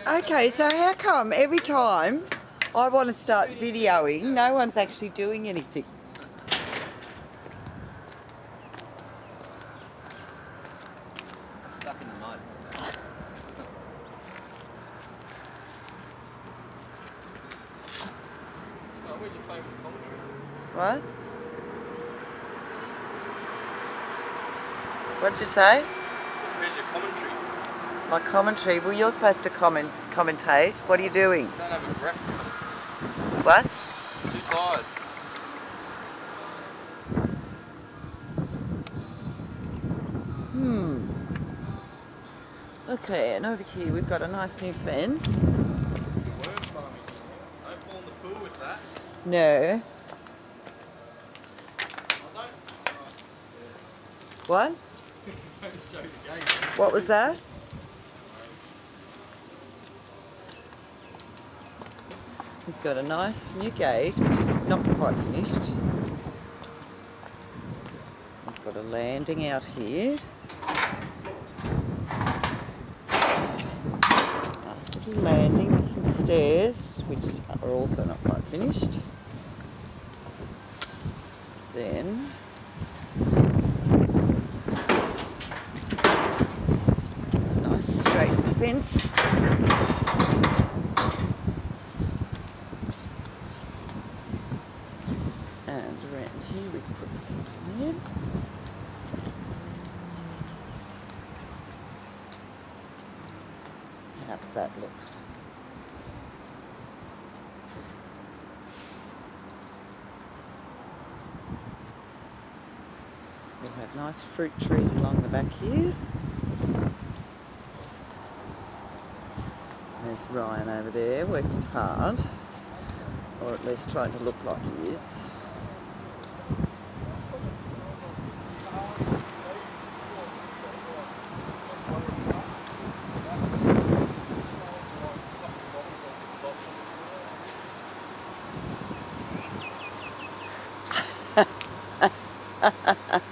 Okay, so how come every time I want to start videoing, no one's actually doing anything? Stuck in the mud. Oh, where's your famous commentary? What? What'd you say? So where's your commentary? My commentary. Well, you're supposed to comment, commentate. What are you doing? Don't have a breath. What? Too tired. Hmm. Okay, and over here we've got a nice new fence. Worm farming. Don't fall in the pool with that. No. What? Don't show the game. What was that? Got a nice new gate, which is not quite finished. We've got a landing out here. Nice little landing with some stairs, which are also not quite finished. Then a nice straight fence. And around here we put. How's that look? We have nice fruit trees along the back here. There's Ryan over there working hard, or at least trying to look like he is. Ha ha ha ha.